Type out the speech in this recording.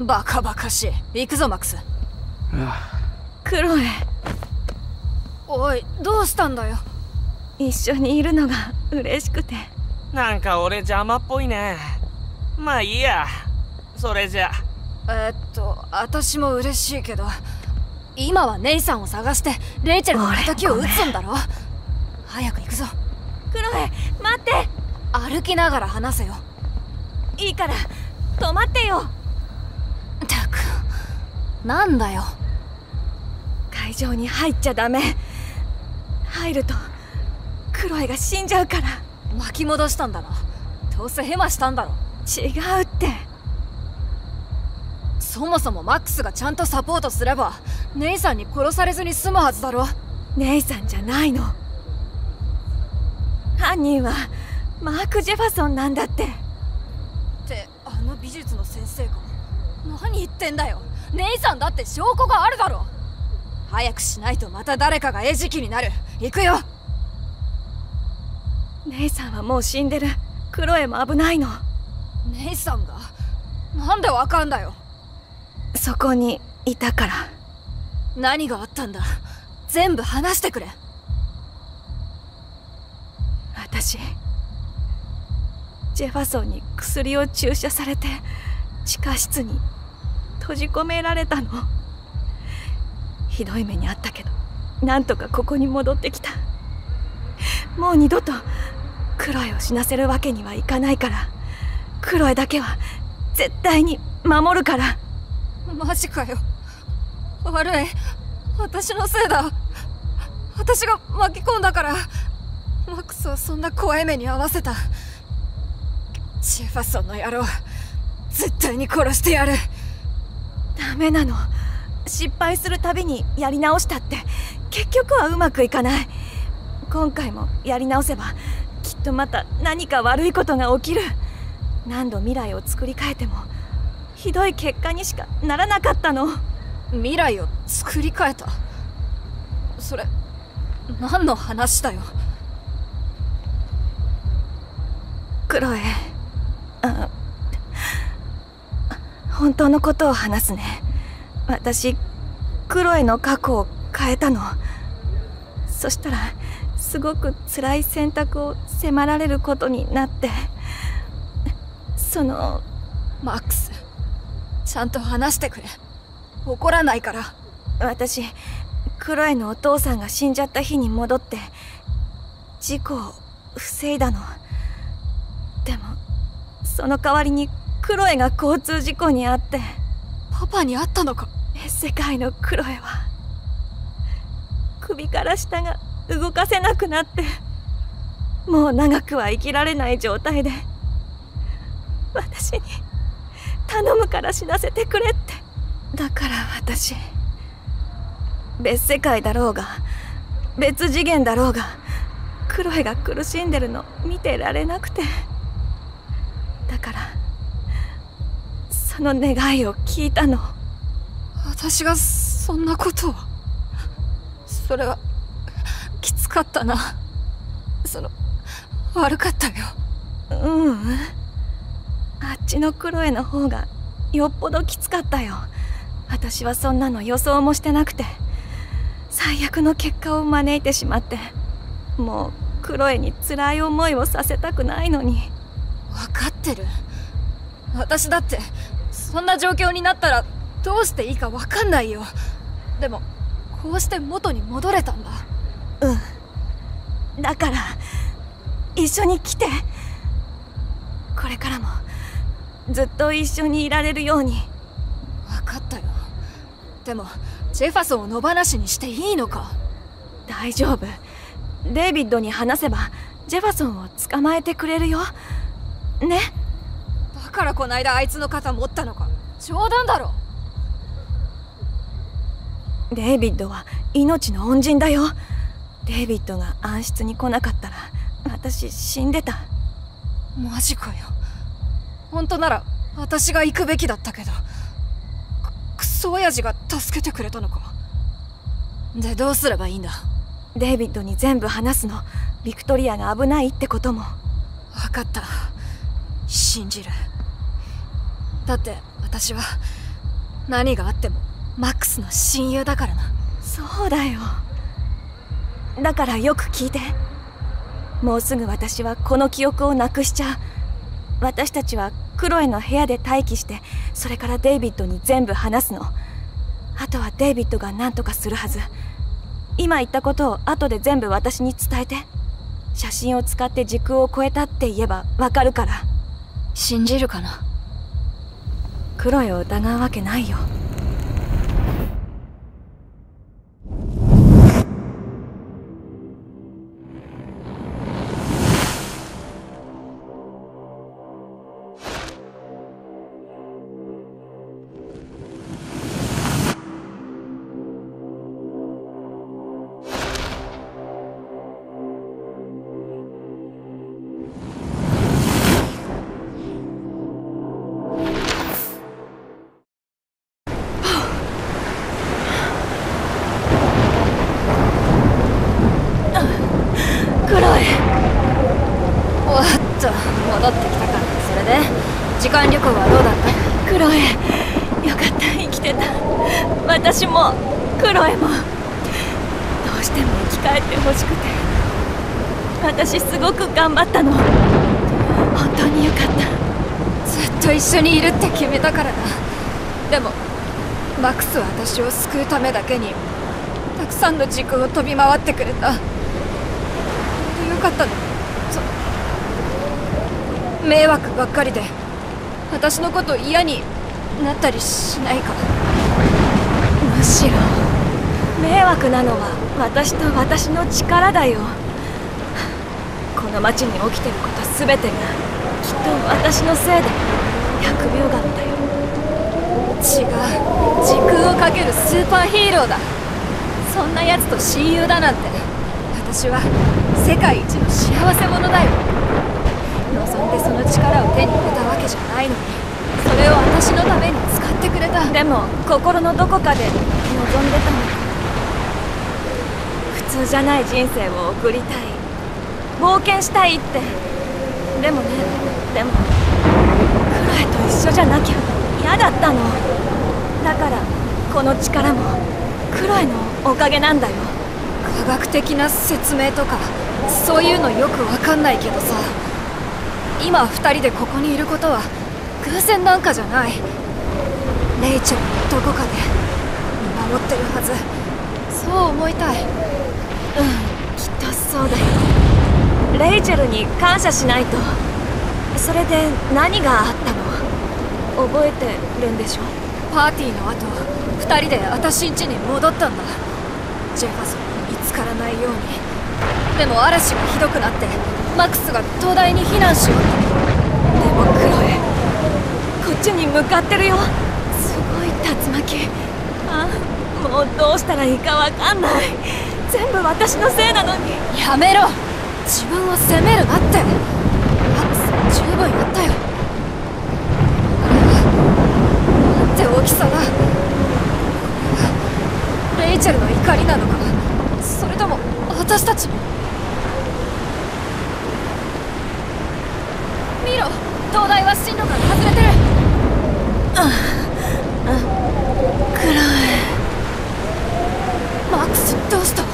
バカバカしい。行くぞマックス。クロエ。おいどうしたんだよ？一緒にいるのが嬉しくて。なんか俺邪魔っぽいね。まあいいや。それじゃ。えー、っと私も嬉しいけど今はネイさんを探してレイチェルの敵を撃つんだろ？早く行くぞ。クロエ待って。歩きながら話せよ。いいから止まってよたくなんだよ。会場に入っちゃダメ。入るとクロエが死んじゃうから。巻き戻したんだなどうせヘマしたんだろ。違うって。そもそもマックスがちゃんとサポートすればネイさんに殺されずに済むはずだろ。ネイさんじゃないの。犯人はマーク・ジェファソンなんだって。ってあの美術の先生か何言ってんだよ。ネイさんだって証拠があるだろ。早くしないとまた誰かが餌食になる。行くよ。ネイさんはもう死んでる。クロエも危ないの。ネイさんが？なんでわかんだよ。そこにいたから。何があったんだ？全部話してくれ。私ジェファソンに薬を注射されて地下室に閉じ込められたの。ひどい目にあったけどなんとかここに戻ってきた。もう二度とクロエを死なせるわけにはいかないからクロエだけは絶対に守るから。マジかよ。悪い。私のせいだ。私が巻き込んだから。マックスはそんな怖い目に遭わせた。ジェファソンの野郎。絶対に殺してやる。ダメなの。失敗するたびにやり直したって。結局はうまくいかない。今回もやり直せばきっとまた何か悪いことが起きる。何度未来を作り変えてもひどい結果にしかならなかったの。未来を作り変えた？それ何の話だよ？クロエ。あ本当のことを話すね。私クロエの過去を変えたの。そしたらすごく辛い選択を迫られることになって。そのマックスちゃんと話してくれ。怒らないから。私クロエのお父さんが死んじゃった日に戻って事故を防いだの。でもその代わりにクロエが交通事故に遭って。パパに会ったのか？世界のクロエは。首から下が動かせなくなって。もう長くは生きられない状態で。私に頼むから死なせてくれって。だから私別世界だろうが別次元だろうがクロエが苦しんでるの見てられなくてだからその願いを聞いたの。私がそんなことを。それはきつかったな。その悪かったよ。ううん。あっちのクロエの方がよっぽどきつかったよ。私はそんなの予想もしてなくて。最悪の結果を招いてしまって。もうクロエに辛い思いをさせたくないのに。分かってる。私だってそんな状況になったらどうしていいか分かんないよ。でもこうして元に戻れたんだ。うん。だから一緒に来て。これからもずっと一緒にいられるように。分かったよ。でもジェファソンを野放しにしていいのか？大丈夫。デイビッドに話せばジェファソンを捕まえてくれるよ。ね？だからこないだあいつの肩持ったのか。冗談だろ。デイビッドは命の恩人だよ。デイビッドが暗室に来なかったら私死んでた。マジかよ。本当なら私が行くべきだったけど。クソ親父が助けてくれたのか。でどうすればいいんだ。デイビッドに全部話すの。ビクトリアが危ないってことも。分かった。信じるだって私は何があってもマックスの親友だからな。そうだよ。だからよく聞いて。もうすぐ私はこの記憶をなくしちゃう。私たちはクロエの部屋で待機してそれからデイビッドに全部話すの。あとはデイビッドが何とかするはず。今言ったことを後で全部私に伝えて写真を使って時空を超えたって言えばわかるから。信じるかな？クロエを疑うわけないよ。間旅行はどうだった？クロエよかった生きてた。私もクロエもどうしても生き返ってほしくて。私すごく頑張ったの。本当によかった。ずっと一緒にいるって決めたからだ。でもマックスは私を救うためだけにたくさんの時空を飛び回ってくれた。それでよかったの。そ迷惑ばっかりで。私のこと嫌になったりしないか？むしろ。迷惑なのは私と私の力だよ。この町に起きてること全てがきっと私のせいで疫病神だよ。違う。時空をかけるスーパーヒーローだ。そんな奴と親友だなんて。私は世界一の幸せ者だよ。望んでその力を手に入れたわけじゃないのに。それを私のために使ってくれた。でも心のどこかで望んでたの。普通じゃない人生を送りたい。冒険したいって。でもねでもクロエと一緒じゃなきゃ。嫌だったの。だからこの力もクロエのおかげなんだよ。科学的な説明とかそういうのよくわかんないけどさ今2人でここにいることは偶然なんかじゃない。レイチェルどこかで見守ってるはず。そう思いたい。うんきっとそうだ。よレイチェルに感謝しないと。それで何があったの？覚えてるんでしょパーティーの後2人で私ん家に戻ったんだ。ジェファソンに見つからないように。でも嵐がひどくなってマックスが東大に避難しよう。でもクロエこっちに向かってるよ。すごい竜巻。あもうどうしたらいいかわかんない。全部私のせいなのに。やめろ。自分を責めるなって。マックスも十分やったよ。あれはなんて大きさだレイチェルの怒りなのか。それとも私たち。見ろ灯台は進路から外れてる。クロエマックスどうした？